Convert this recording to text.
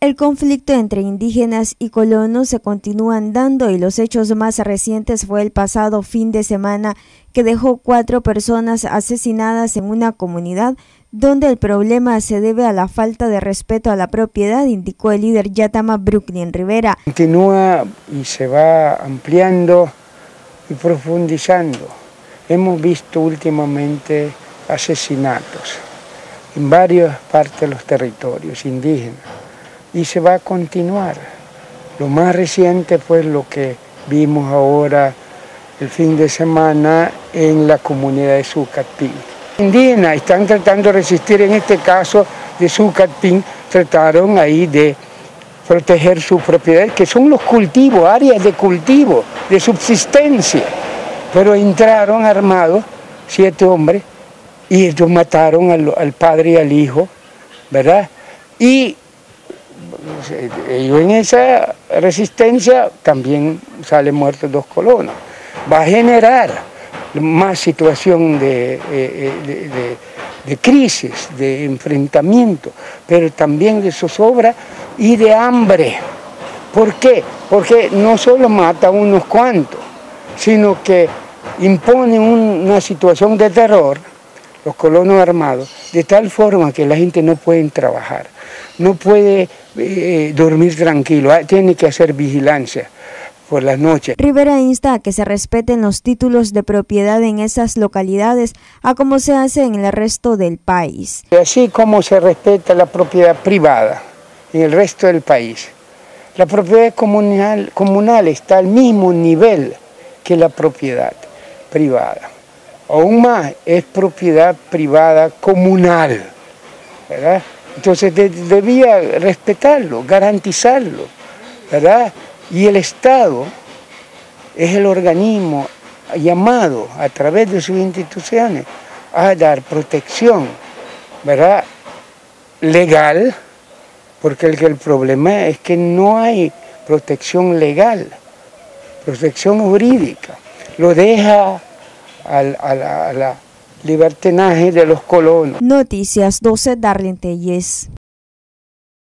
El conflicto entre indígenas y colonos se continúa dando y los hechos más recientes fue el pasado fin de semana que dejó cuatro personas asesinadas en una comunidad donde el problema se debe a la falta de respeto a la propiedad, indicó el líder Yatama Brooklyn Rivera. Continúa y se va ampliando y profundizando. Hemos visto últimamente asesinatos en varias partes de los territorios indígenas y se va a continuar. Lo más reciente fue lo que vimos ahora el fin de semana en la comunidad de Zucatpín. Indígenas están tratando de resistir, en este caso de Zucatpín, trataron ahí de proteger su propiedad, que son los cultivos, áreas de cultivo, de subsistencia. Pero entraron armados, siete hombres, y ellos mataron al, al padre y al hijo, ¿verdad? Y en esa resistencia también salen muertos dos colonos. Va a generar más situación eh, eh, de, crisis, de enfrentamiento, pero también de zozobra y de hambre. ¿Por qué? Porque no solo mata unos cuantos, sino que impone una situación de terror, los colonos armados, de tal forma que la gente no puede trabajar no puede eh, dormir tranquilo, ah, tiene que hacer vigilancia por las noches. Rivera insta a que se respeten los títulos de propiedad en esas localidades, a como se hace en el resto del país. Así como se respeta la propiedad privada en el resto del país, la propiedad comunal, comunal está al mismo nivel que la propiedad privada. Aún más, es propiedad privada comunal, ¿verdad? Entonces debía respetarlo, garantizarlo, ¿verdad? Y el Estado es el organismo llamado a través de sus instituciones a dar protección, ¿verdad? Legal, porque el, el problema es que no hay protección legal, protección jurídica. Lo deja a la libertinaje de los colonos. Noticias 12 Darlene Telles.